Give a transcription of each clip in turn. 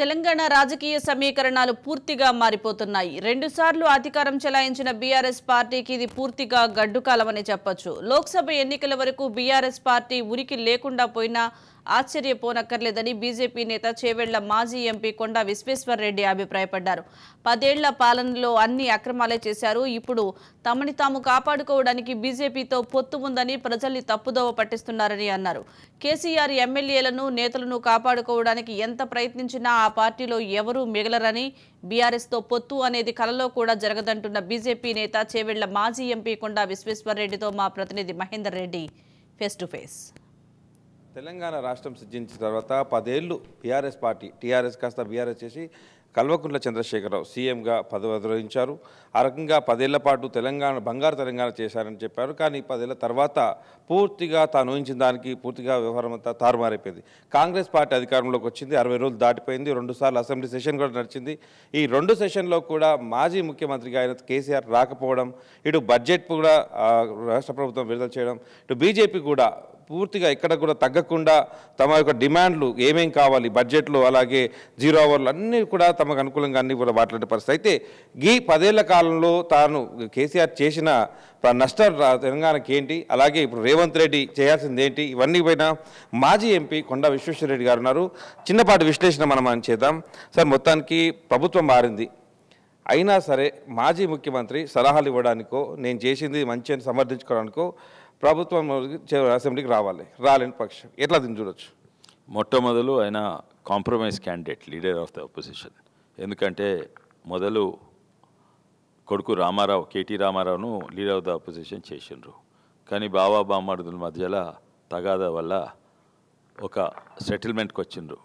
తెలంగాణ రాజకీయ సమీకరణాలు పూర్తిగా మారిపోతున్నాయి. రెండుసార్లు అధికారం చెలాయించిన బీఆర్ఎస్ పార్టీకి ఇది పూర్తిగా గడ్డుకాలమని చెప్పొచ్చు. లోక్సభ ఎన్నికల వరకు బీఆర్ఎస్ పార్టీ ఉనికి లేకుండా పోయినా ఆశ్చర్యపోనక్కర్లేదని బీజేపీ నేత చేవెళ్ళ మాజీ ఎంపీ కొండా విశ్వేశ్వర్రెడ్డి అభిప్రాయపడ్డారు. పదేళ్ళ పాలనలో అన్ని అక్రమాలే చేశారు. ఇప్పుడు తమని తాము కాపాడుకోవడానికి బీజేపీతో పొత్తు ఉందని ప్రజల్ని తప్పుదోవ పట్టిస్తున్నారని అన్నారు. కేసీఆర్ ఎమ్మెల్యేలను నేతలను కాపాడుకోవడానికి ఎంత ప్రయత్నించినా ఆ పార్టీలో ఎవరూ మిగలరని బీఆర్ఎస్తో పొత్తు అనేది కలలో కూడా జరగదంటున్న బీజేపీ నేత చేవెళ్ళ మాజీ ఎంపీ కొండా విశ్వేశ్వర్రెడ్డితో మా ప్రతినిధి Mahender Reddy face to face. Telangana రాష్ట్రం సిద్ధించిన తర్వాత పదేళ్ళు బీఆర్ఎస్ పార్టీ టీఆర్ఎస్ కాస్త బీఆర్ఎస్ చేసి కల్వకుంట్ల చంద్రశేఖరరావు సీఎంగా పదవి నిర్వహించారు ఆ రకంగా పదేళ్ళ పాటు తెలంగాణ బంగారు తెలంగాణ చేశారని చెప్పారు. కానీ పదేళ్ళ తర్వాత పూర్తిగా తాను ఊహించిన దానికి పూర్తిగా వ్యవహారం అంతా తారుమారైపోయింది. కాంగ్రెస్ పార్టీ అధికారంలోకి వచ్చింది. అరవై రోజులు దాటిపోయింది. రెండుసార్లు అసెంబ్లీ సెషన్ కూడా నడిచింది. ఈ రెండు సెషన్లో కూడా మాజీ ముఖ్యమంత్రిగా ఆయన కేసీఆర్ రాకపోవడం ఇటు బడ్జెట్ కూడా రాష్ట్ర ప్రభుత్వం విడుదల చేయడం ఇటు బీజేపీ కూడా పూర్తిగా ఎక్కడ కూడా తగ్గకుండా తమ యొక్క డిమాండ్లు ఏమేం కావాలి బడ్జెట్లో అలాగే జీరో అవర్లు అన్నీ కూడా తమ తమకు అనుకూలంగా అన్ని కూడా మాట్లాడే పరిస్థితి. అయితే ఈ పదేళ్ళ కాలంలో తాను కేసీఆర్ చేసిన నష్టం తెలంగాణకి ఏంటి? అలాగే ఇప్పుడు రేవంత్ రెడ్డి చేయాల్సింది ఏంటి? ఇవన్నీ పైన మాజీ ఎంపీ కొండా విశ్వేశ్వరరెడ్డి గారు ఉన్నారు. చిన్నపాటి విశ్లేషణ మనం అని చేద్దాం. సార్ మొత్తానికి ప్రభుత్వం మారింది. అయినా సరే మాజీ ముఖ్యమంత్రి సలహాలు ఇవ్వడానికో నేను చేసింది మంచి అని సమర్థించుకోవడానికో ప్రభుత్వం అసెంబ్లీకి రావాలి. రాలేని పక్షం. ఎట్లా దీన్ని చూడొచ్చు? మొట్టమొదలు ఆయన compromise candidate leader of the opposition ఎందుకంటే మొదలు కొడుకు రామారావు కేటీ రామారావును లీడర్ ఆఫ్ ద అపోజిషన్ చేసిండ్రు. కానీ బాబా బామ్మర్దుల మధ్యలో తగాదా వల్ల ఒక సెటిల్మెంట్కి వచ్చిండ్రు.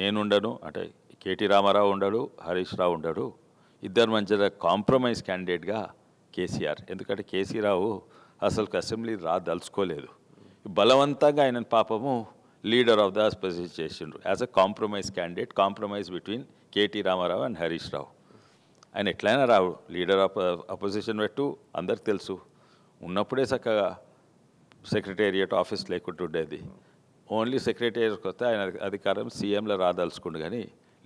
నేనుండను అంటే కేటీ రామారావు ఉండడు హరీష్ రావు ఉండడు. ఇద్దరు మధ్యలో కాంప్రమైజ్ క్యాండిడేట్గా కేసీఆర్. ఎందుకంటే కేసీ రావు అసలు అసెంబ్లీ రాదలుచుకోలేదు బలవంతంగా ఆయన పాపము లీడర్ ఆఫ్ ద అపోజిషన్ చేసిండ్రు. As a compromise candidate compromise between KT Rama Rao and Harish Rao. ఆయన ఎట్లయినా రావు లీడర్ ఆఫ్ అపోజిషన్ పెట్టు అందరికి తెలుసు. ఉన్నప్పుడే చక్కగా సెక్రటేరియట్ ఆఫీస్ లేకుండా ఉండేది. ఓన్లీ సెక్రటేరియట్కి వస్తే ఆయన అధికారం సీఎంలో రాదలుచుకుండు కానీ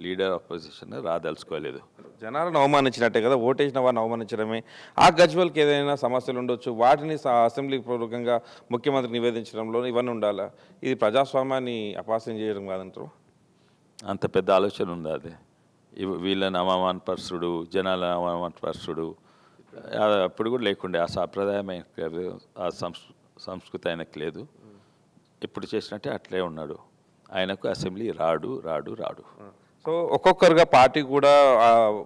లీడర్ ఆఫ్ పొజిషన్ రాదలుచుకోలేదు. జనాలను అవమానించినట్టే కదా ఓటేసిన వారిని అవమానించడమే. ఆ గజ్వల్కి ఏదైనా సమస్యలు ఉండొచ్చు వాటిని అసెంబ్లీ పూర్వకంగా ముఖ్యమంత్రి నివేదించడంలో ఇవన్నీ ఉండాలా? ఇది ప్రజాస్వామ్యాన్ని అపాస్యం చేయడం కాదంటారు? అంత పెద్ద ఆలోచన ఉంది అది? వీళ్ళని అవమానపరుచుడు జనాల అవమానపరుచుడు. అప్పుడు కూడా లేకుండే ఆ సాంప్రదాయం ఆయనకు లేదు ఆ సంస్ సంస్కృతి ఆయనకు లేదు. ఎప్పుడు చేసినట్టే అట్లే ఉన్నాడు. ఆయనకు అసెంబ్లీ రాడు రాడు రాడు. సో ఒక్కొక్కరుగా పార్టీ కూడా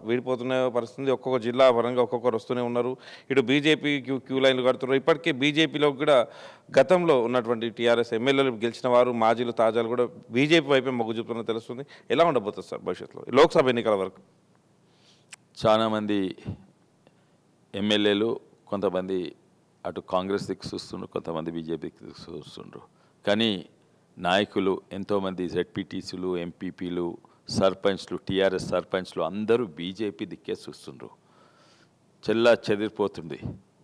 విడిపోతున్న పరిస్థితి. ఒక్కొక్క జిల్లా పరంగా ఒక్కొక్కరు వస్తూనే ఉన్నారు. ఇటు బీజేపీ క్యూ క్యూ లైన్లు కడుతున్నారు. ఇప్పటికే బీజేపీలో కూడా గతంలో ఉన్నటువంటి టీఆర్ఎస్ ఎమ్మెల్యేలు గెలిచిన వారు మాజీలు తాజాలు కూడా బీజేపీ వైపే మొగ్గు చూపుతున్న తెలుస్తుంది. ఎలా ఉండబోతుంది సార్ భవిష్యత్తులో లోక్సభ ఎన్నికల వరకు? చాలామంది ఎమ్మెల్యేలు కొంతమంది అటు కాంగ్రెస్ దిక్కు చూస్తుండ్రు కొంతమంది బీజేపీ దిక్కు చూస్తుండ్రు. కానీ నాయకులు ఎంతోమంది జెడ్పీటీసీలు ఎంపీపీలు సర్పంచ్లు టీఆర్ఎస్ సర్పంచ్లు అందరూ బీజేపీ దిక్కే చూస్తుండ్రు. చెల్లా చెదిరిపోతుంది.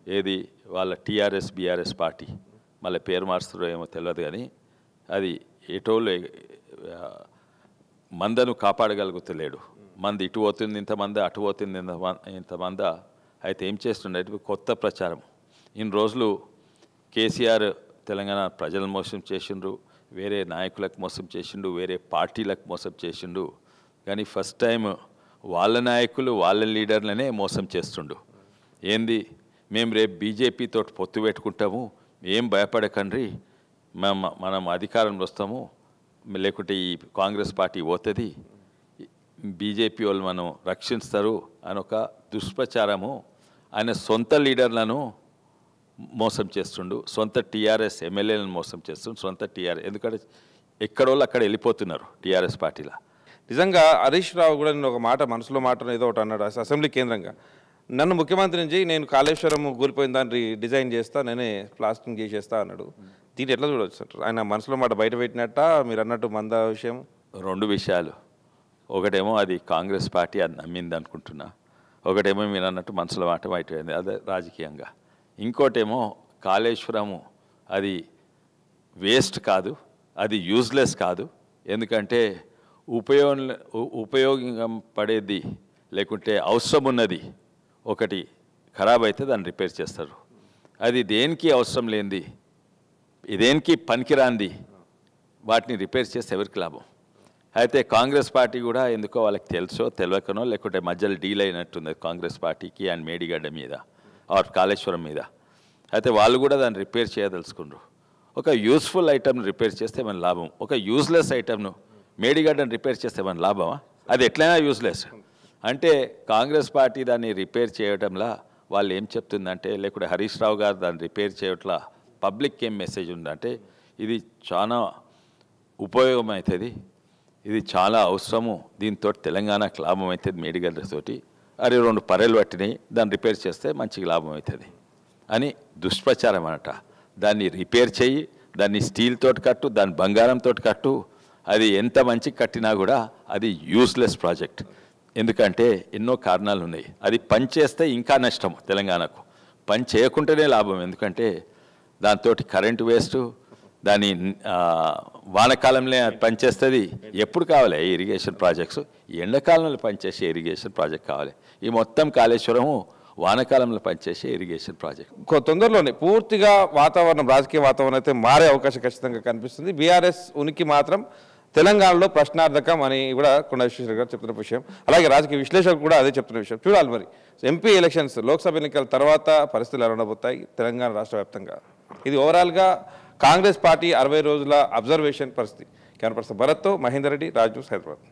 ఏది? వాళ్ళ టీఆర్ఎస్ బీఆర్ఎస్ పార్టీ. మళ్ళీ పేరు మార్చుతారో ఏమో తెలియదు కానీ అది ఎటోళ్ళు మందను కాపాడగలుగుతలేడు. మంది ఇటు పోతుంది ఇంతమంది అటు పోతుంది ఇంత- ఇంతమంద అయితే ఏం చేస్తుండే? కొత్త ప్రచారం. ఇన్ని రోజులు కేసీఆర్ తెలంగాణ ప్రజలను మోసం చేసిండ్రు. వేరే నాయకులకు మోసం చేసిండు వేరే పార్టీలకు మోసం చేసిండు. కానీ ఫస్ట్ టైం వాళ్ళ నాయకులు వాళ్ళ లీడర్లనే మోసం చేస్తుండు. ఏంది? మేము రేపు బీజేపీతో పొత్తు పెట్టుకుంటాము. ఏం భయపడకండ్రి మేము మనం అధికారంలో వస్తాము. లేకుంటే ఈ కాంగ్రెస్ పార్టీ పోతుంది. బీజేపీ వాళ్ళు మనం రక్షిస్తారు అని ఒక దుష్ప్రచారము. ఆయన సొంత లీడర్లను మోసం చేస్తుండు. సొంత టీఆర్ఎస్ ఎమ్మెల్యేలను మోసం చేస్తుండు. సొంత టీఆర్ఎస్ ఎందుకంటే ఎక్కడోళ్ళు అక్కడ వెళ్ళిపోతున్నారు టీఆర్ఎస్ పార్టీలో. నిజంగా హరీష్ రావు కూడా నేను ఒక మాట మనసులో మాట ఏదో ఒకటి అన్నాడు. అస- అసెంబ్లీ కేంద్రంగా. నన్ను ముఖ్యమంత్రి నుంచి నేను కాళేశ్వరం కూలిపోయిన దాన్ని డిజైన్ చేస్తా నేనే ప్లాస్టింగ్ చేసేస్తా అన్నాడు. దీన్ని ఎట్లా చూడవచ్చు సార్? ఆయన మనసులో మాట బయట పెట్టినట్ట మీరు అన్నట్టు మంద విషయం? రెండు విషయాలు. ఒకటేమో అది కాంగ్రెస్ పార్టీ అది నమ్మింది అనుకుంటున్నా. ఒకటేమో మీరు అన్నట్టు మనసులో మాట అయిపోయింది అదే రాజకీయంగా. ఇంకోటేమో కాళేశ్వరము అది వేస్ట్ కాదు అది యూజ్లెస్ కాదు. ఎందుకంటే ఉపయోగం ఉపయోగపడేది ఉపయోగం పడేది లేకుంటే అవసరం ఉన్నది ఒకటి ఖరాబ్ అయితే దాన్ని రిపేర్ చేస్తారు. అది దేనికి అవసరం లేనిది దేనికి పనికిరాంది వాటిని రిపేర్ చేస్తే ఎవరికి లాభం? అయితే కాంగ్రెస్ పార్టీ కూడా ఎందుకో వాళ్ళకి తెలుసో తెలియకనో లేకుంటే మధ్యలో డీల్ అయినట్టుంది కాంగ్రెస్ పార్టీకి అండ్ మేడిగడ్డ మీద. ఆర్ కాళేశ్వరం మీద. అయితే వాళ్ళు కూడా దాన్ని రిపేర్ చేయదలుచుకున్నారు ఒక యూస్ఫుల్ ఐటమ్ని రిపేర్ చేస్తే మన లాభం? ఒక యూజ్లెస్ ఐటమ్ను మేడిగడ్డను రిపేర్ చేస్తే మన లాభమా? అది ఎట్లయినా యూజ్లెస్ అంటే కాంగ్రెస్ పార్టీ దాన్ని రిపేర్ చేయడంలా వాళ్ళు ఏం చెప్తుందంటే లేకుంటే హరీష్ రావు గారు దాన్ని రిపేర్ చేయట్లా పబ్లిక్ ఏం మెసేజ్ ఉందంటే ఇది చాలా ఉపయోగం అవుతుంది ఇది చాలా అవసరము దీంతో తెలంగాణకు లాభం అవుతుంది మేడిగడ్డతోటి అరే రెండు పర్రెలు పట్టినాయి దాన్ని రిపేర్ చేస్తే మంచిగా లాభం అవుతుంది అని దుష్ప్రచారం అనట. దాన్ని రిపేర్ చేయి దాన్ని స్టీల్ తోటి కట్టు దాన్ని బంగారంతో కట్టు. అది ఎంత మంచి కట్టినా కూడా అది యూస్లెస్ ప్రాజెక్ట్ ఎందుకంటే ఎన్నో కారణాలు ఉన్నాయి. అది పని చేస్తే ఇంకా నష్టం తెలంగాణకు. పని చేయకుంటేనే లాభం. ఎందుకంటే దాంతో కరెంటు వేస్ట్ దాని వానకాలంలో పనిచేస్తుంది. ఎప్పుడు కావాలి ఇరిగేషన్ ప్రాజెక్ట్స్. ఎండాకాలంలో పనిచేసే ఇరిగేషన్ ప్రాజెక్ట్ కావాలి. ఈ మొత్తం కాళేశ్వరము వానకాలంలో పనిచేసే ఇరిగేషన్ ప్రాజెక్ట్. కొంత తొందరలోనే పూర్తిగా వాతావరణం రాజకీయ వాతావరణం అయితే మారే అవకాశం ఖచ్చితంగా కనిపిస్తుంది. బీఆర్ఎస్ ఉనికి మాత్రం తెలంగాణలో ప్రశ్నార్థకం అని కూడా కొండ విశ్వేశ్వర గారు చెప్తున్న విషయం. అలాగే రాజకీయ విశ్లేషకులు కూడా అదే చెప్తున్న విషయం. చూడాలి మరి. ఎంపీ ఎలక్షన్స్ లోక్సభ ఎన్నికల తర్వాత పరిస్థితులు ఎలా ఉండబోతాయి తెలంగాణ రాష్ట్ర వ్యాప్తంగా? ఇది ఓవరాల్గా కాంగ్రెస్ పార్టీ అరవై రోజుల అబ్జర్వేషన్ పరిస్థితి. కెమెరా పర్సన్ భరత్తో మహేందర్ రెడ్డి రాజు హైదరాబాద్.